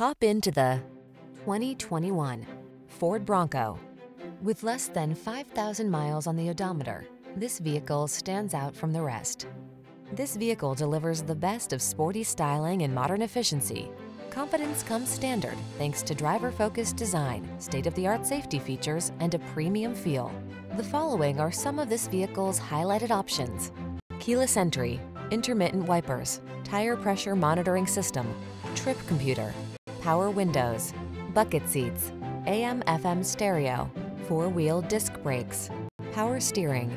Hop into the 2021 Ford Bronco. With less than 5,000 miles on the odometer, this vehicle stands out from the rest. This vehicle delivers the best of sporty styling and modern efficiency. Confidence comes standard thanks to driver-focused design, state-of-the-art safety features, and a premium feel. The following are some of this vehicle's highlighted options. Keyless entry, intermittent wipers, tire pressure monitoring system, trip computer, power windows, bucket seats, AM FM stereo, four-wheel disc brakes, power steering.